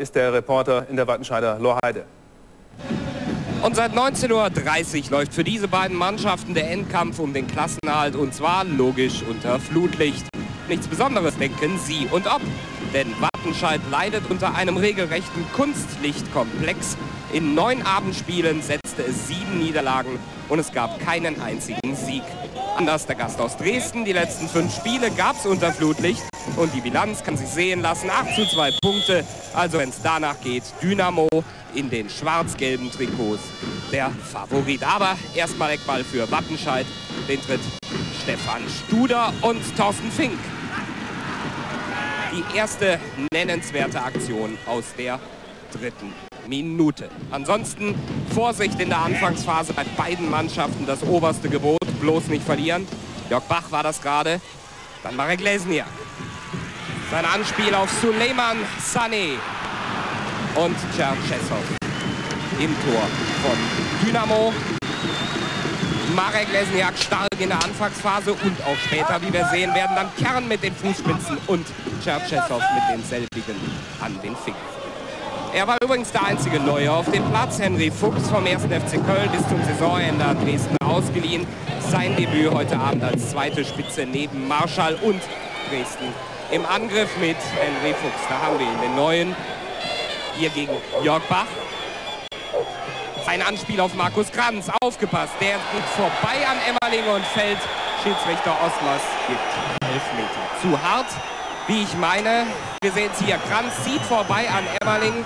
ist der Reporter in der Wattenscheider Lorheide. Und seit 19.30 Uhr läuft für diese beiden Mannschaften der Endkampf um den Klassenerhalt und zwar logisch unter Flutlicht. Nichts Besonderes denken Sie und ob, denn Wattenscheid leidet unter einem regelrechten Kunstlichtkomplex. In neun Abendspielen setzte es sieben Niederlagen und es gab keinen einzigen Sieg. Anders der Gast aus Dresden, die letzten fünf Spiele gab es unter Flutlicht und die Bilanz kann sich sehen lassen, 8 zu 2 Punkte. Also wenn es danach geht, Dynamo in den schwarz-gelben Trikots der Favorit. Aber erstmal Eckball für Wattenscheid, den tritt Stefan Studer und Thorsten Fink. Die erste nennenswerte Aktion aus der dritten Minute. Ansonsten Vorsicht in der Anfangsphase bei beiden Mannschaften. Das oberste Gebot, bloß nicht verlieren. Jörg Bach war das gerade. Dann Marek Lesniak. Sein Anspiel auf Suleiman Sané und Czerchesov im Tor von Dynamo. Marek Lesniak stark in der Anfangsphase und auch später, wie wir sehen werden, dann Kern mit den Fußspitzen und Czerchesov mit denselbigen an den Fingern. Er war übrigens der einzige Neue auf dem Platz. Henry Fuchs vom 1. FC Köln bis zum Saisonende an Dresden ausgeliehen. Sein Debüt heute Abend als zweite Spitze neben Marschall und Dresden im Angriff mit Henry Fuchs. Da haben wir ihn, den Neuen. Hier gegen Jörg Bach. Ein Anspiel auf Markus Kranz. Aufgepasst. Der geht vorbei an Emmerling und fällt. Schiedsrichter Osmers gibt Elfmeter. Zu hart, wie ich meine. Wir sehen es hier. Kranz zieht vorbei an Emmerling.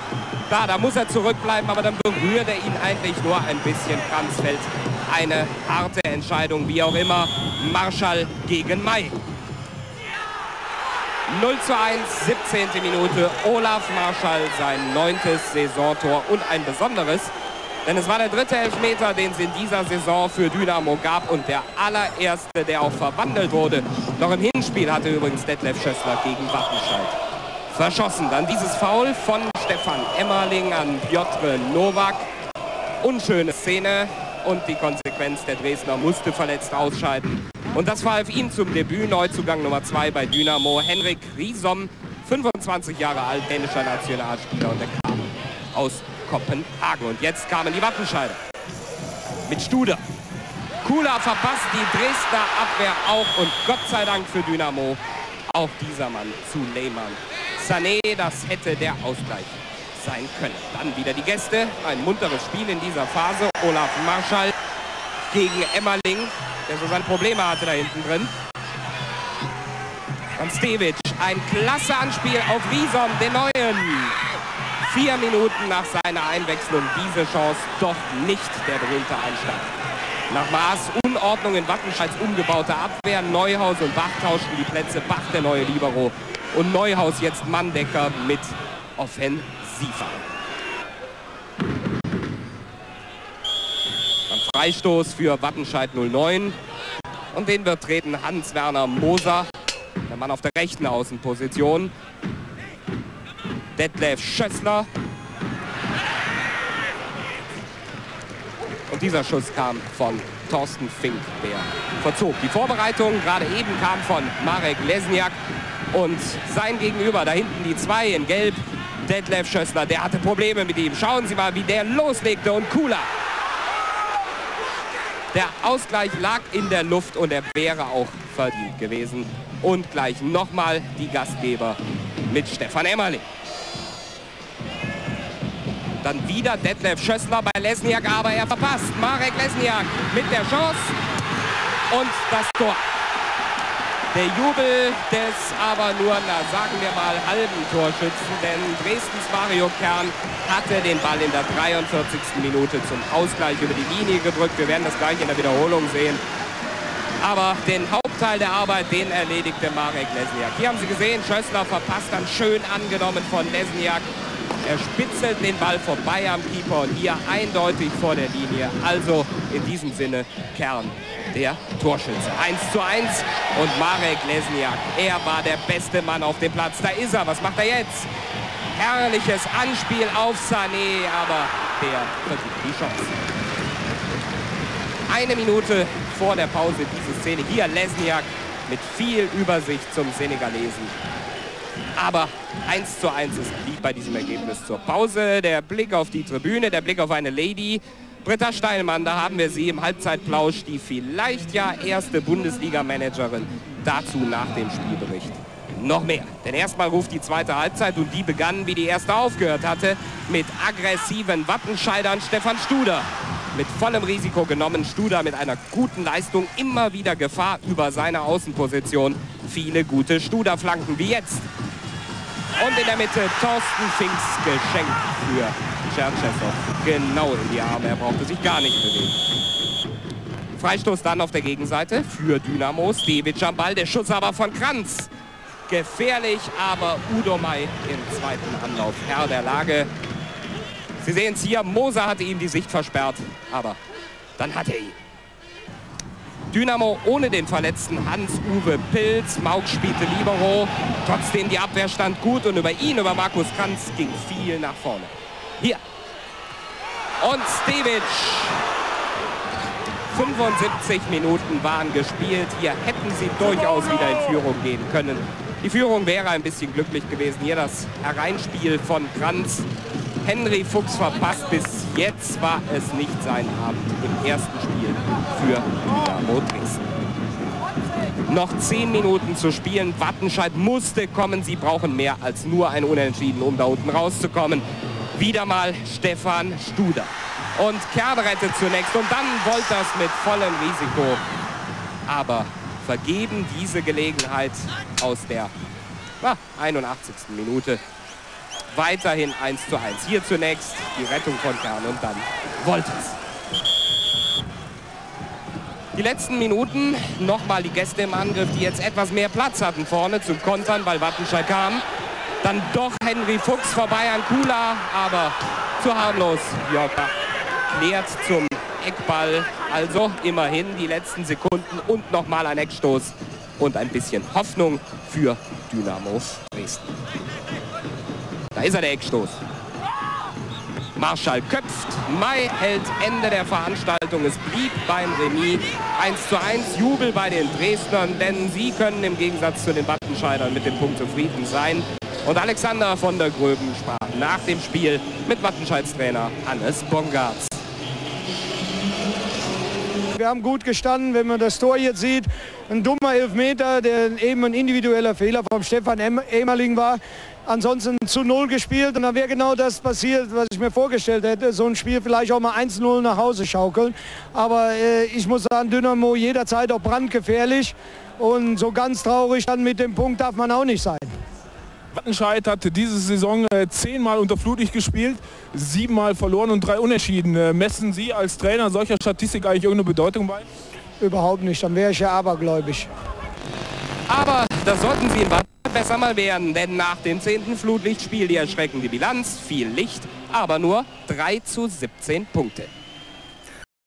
Da, da muss er zurückbleiben, aber dann berührt er ihn eigentlich nur ein bisschen. Kranz fällt eine harte Entscheidung, wie auch immer. Marschall gegen Mai. 0 zu 1, 17. Minute. Olaf Marschall sein neuntes Saisontor und ein besonderes. Denn es war der dritte Elfmeter, den es in dieser Saison für Dynamo gab und der allererste, der auch verwandelt wurde. Noch im Hinspiel hatte übrigens Detlef Schössler gegen Wattenscheid verschossen. Dann dieses Foul von Stefan Emmerling an Piotr Nowak. Unschöne Szene und die Konsequenz, der Dresdner musste verletzt ausscheiden. Und das verhalf ihm zum Debüt, Neuzugang Nummer 2 bei Dynamo, Henrik Riesom, 25 Jahre alt, dänischer Nationalspieler und der kam aus Kopenhagen. Und jetzt kamen die Wattenscheider mit Studer. Kula verpasst die Dresdner Abwehr auch und Gott sei Dank für Dynamo auch dieser Mann zu Lehmann. Sané, das hätte der Ausgleich sein können. Dann wieder die Gäste, ein munteres Spiel in dieser Phase. Olaf Marschall gegen Emmerling, der so seine Probleme hatte da hinten drin. Von Stevic, ein klasse Anspiel auf Riesom, den Neuen. Vier Minuten nach seiner Einwechslung diese Chance doch nicht der berühmte Einstand. Nach Maß Unordnung in Wattenscheids umgebaute Abwehr. Neuhaus und Bach tauschten die Plätze. Bach der neue Libero. Und Neuhaus jetzt Manndecker mit Offensiva. Freistoß für Wattenscheid 09. Und den wird treten Hans-Werner Moser, der Mann auf der rechten Außenposition. Detlef Schössler. Dieser Schuss kam von Thorsten Fink, der verzog. Die Vorbereitung gerade eben kam von Marek Lesniak. Und sein Gegenüber, da hinten die zwei in Gelb, Detlef Schössler, der hatte Probleme mit ihm. Schauen Sie mal, wie der loslegte und cooler. Der Ausgleich lag in der Luft und er wäre auch verdient gewesen. Und gleich nochmal die Gastgeber mit Stefan Emmerling. Dann wieder Detlef Schössler bei Lesniak, aber er verpasst. Marek Lesniak mit der Chance und das Tor. Der Jubel des aber nur, na, sagen wir mal, halben Torschützen, denn Dresdens Mario Kern hatte den Ball in der 43. Minute zum Ausgleich über die Linie gedrückt. Wir werden das gleich in der Wiederholung sehen. Aber den Hauptteil der Arbeit, den erledigte Marek Lesniak. Hier haben Sie gesehen, Schössler verpasst dann schön angenommen von Lesniak. Er spitzelt den Ball vorbei am Keeper und hier eindeutig vor der Linie. Also in diesem Sinne Kern der Torschütze. 1 zu 1 und Marek Lesniak, er war der beste Mann auf dem Platz. Da ist er, was macht er jetzt? Herrliches Anspiel auf Sané, aber der vergibt die Chance. Eine Minute vor der Pause diese Szene. Hier Lesniak mit viel Übersicht zum Senegalesen. Aber 1 zu 1 ist lieb bei diesem Ergebnis zur Pause. Der Blick auf die Tribüne, der Blick auf eine Lady. Britta Steilmann, da haben wir sie im Halbzeitplausch, die vielleicht ja erste Bundesliga-Managerin. Dazu nach dem Spielbericht noch mehr. Denn erstmal ruft die zweite Halbzeit und die begann, wie die erste aufgehört hatte, mit aggressiven Wattenscheidern Stefan Studer. Mit vollem Risiko genommen, Studer mit einer guten Leistung, immer wieder Gefahr über seine Außenposition. Viele gute Studer-Flanken wie jetzt. Und in der Mitte Thorsten Finks Geschenk für Tscherchesow. Genau in die Arme, er brauchte sich gar nicht bewegen. Freistoß dann auf der Gegenseite für Dynamo. Stevic am Ball, der Schuss aber von Kranz. Gefährlich, aber Udo Mai im zweiten Anlauf Herr der Lage. Sie sehen es hier, Moser hatte ihm die Sicht versperrt, aber dann hat er ihn. Dynamo ohne den verletzten Hans-Uwe Pilz. Mauk spielte Libero. Trotzdem die Abwehr stand gut und über ihn, über Markus Kranz, ging viel nach vorne. Hier. Und Stevic. 75 Minuten waren gespielt. Hier hätten sie durchaus wieder in Führung gehen können. Die Führung wäre ein bisschen glücklich gewesen. Hier das Hereinspiel von Kranz. Henry Fuchs verpasst. Bis jetzt war es nicht sein Abend im ersten Spiel für Dynamo Dresden. Noch zehn Minuten zu spielen. Wattenscheid musste kommen. Sie brauchen mehr als nur ein Unentschieden, um da unten rauszukommen. Wieder mal Stefan Studer. Und Kern rettet zunächst und dann Wolters mit vollem Risiko. Aber vergeben diese Gelegenheit aus der ah, 81. Minute. Weiterhin 1 zu 1. Hier zunächst die Rettung von Kern und dann Wolters. Die letzten Minuten nochmal die Gäste im Angriff, die jetzt etwas mehr Platz hatten vorne zum Kontern, weil Wattenscheid kam. Dann doch Henry Fuchs vorbei an Kula, aber zu harmlos. Jörg klärt zum Eckball. Also immerhin die letzten Sekunden und nochmal ein Eckstoß und ein bisschen Hoffnung für Dynamo Dresden. Da ist er, der Eckstoß. Marschall köpft. Mai hält Ende der Veranstaltung. Es blieb beim Remis 1 zu 1. Jubel bei den Dresdnern, denn sie können im Gegensatz zu den Wattenscheidern mit dem Punkt zufrieden sein. Und Alexander von der Gröben sprach nach dem Spiel mit Wattenscheids Trainer Hannes Bongartz. Wir haben gut gestanden, wenn man das Tor jetzt sieht. Ein dummer Elfmeter, der eben ein individueller Fehler vom Stefan Emerling war. Ansonsten zu Null gespielt und dann wäre genau das passiert, was ich mir vorgestellt hätte. So ein Spiel vielleicht auch mal 1-0 nach Hause schaukeln. Aber äh, ich muss sagen, Dynamo jederzeit auch brandgefährlich. Und so ganz traurig dann mit dem Punkt darf man auch nicht sein. Wattenscheid hat diese Saison äh, zehnmal unter Flutlicht gespielt, siebenmal verloren und drei Unentschieden. Äh, messen Sie als Trainer solcher Statistik eigentlich irgendeine Bedeutung bei? Überhaupt nicht, dann wäre ich ja abergläubig. Aber das sollten Sie in Wattenscheid besser mal werden, denn nach dem zehnten Flutlichtspiel die erschreckende Bilanz, viel Licht, aber nur 3 zu 17 Punkte.